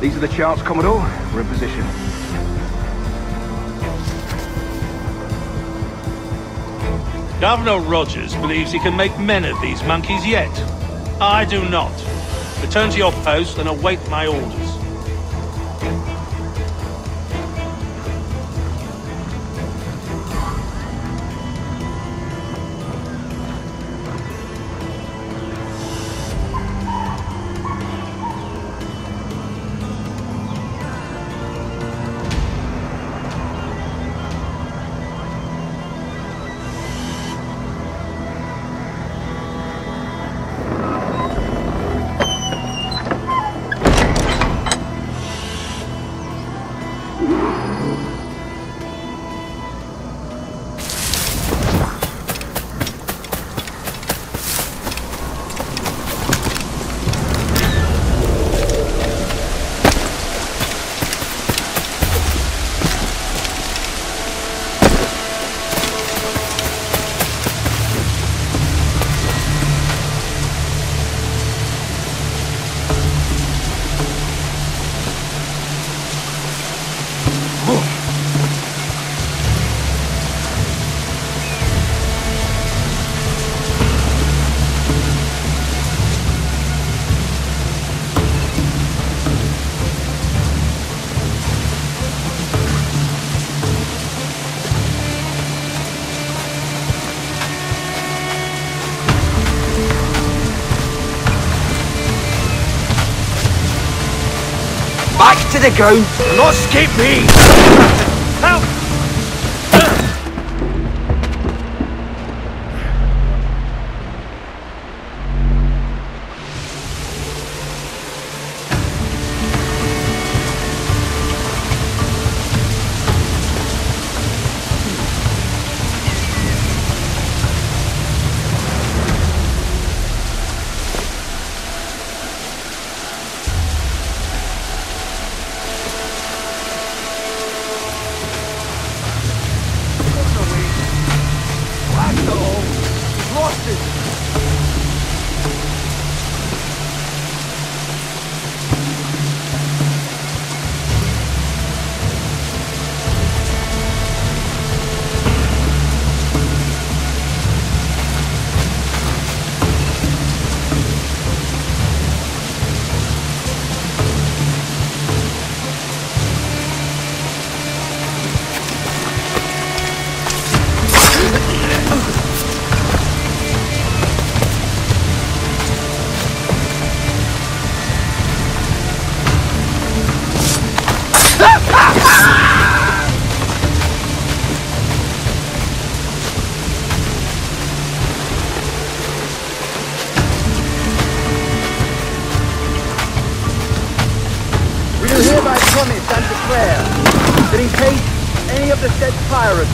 These are the charts, Commodore. We're in position. Governor Rogers believes he can make men of these monkeys yet. I do not. Return to your post and await my orders. Back to the ground! Not escape me! Help!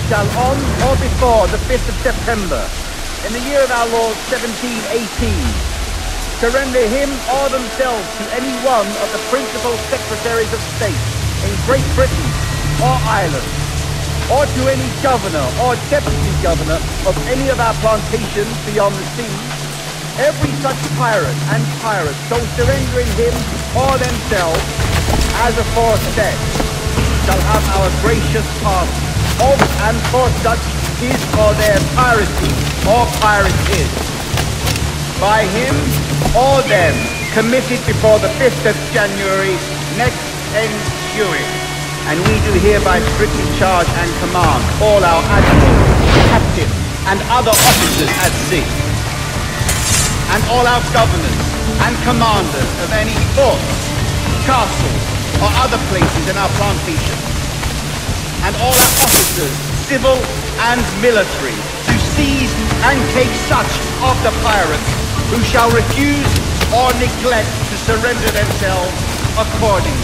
Shall on or before the 5th of September, in the year of our Lord 1718, surrender him or themselves to any one of the principal secretaries of state in Great Britain or Ireland, or to any governor or deputy governor of any of our plantations beyond the sea, every such pirate and pirate so surrendering him or themselves as aforesaid shall have our gracious pardon of and for such his or their piracy or pirated by him or them committed before the 5th of January next ensuing. And we do hereby strictly charge and command all our admirals, captains, and other officers at sea, and all our governors and commanders of any forts, castles, or other places in our plantation, and all our officers, civil and military, to seize and take such of the pirates who shall refuse or neglect to surrender themselves accordingly.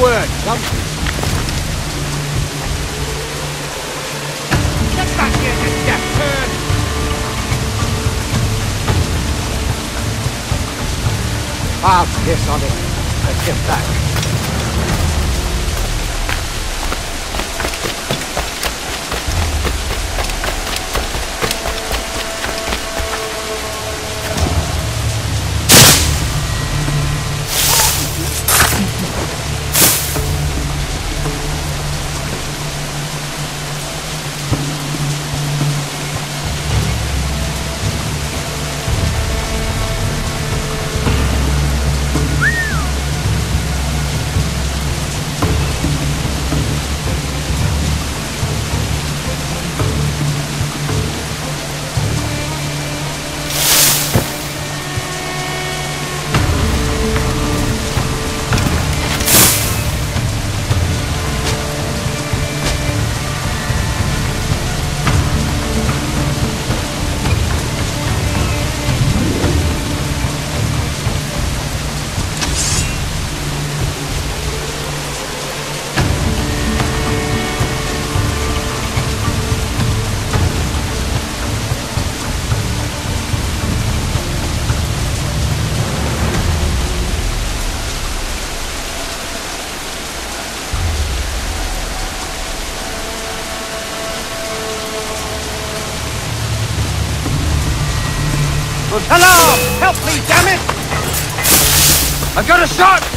Word. Come. Get back here, you deaf turd! I'll piss on it. Let's get back. Alarm! Help me, damn it! I've got a shot!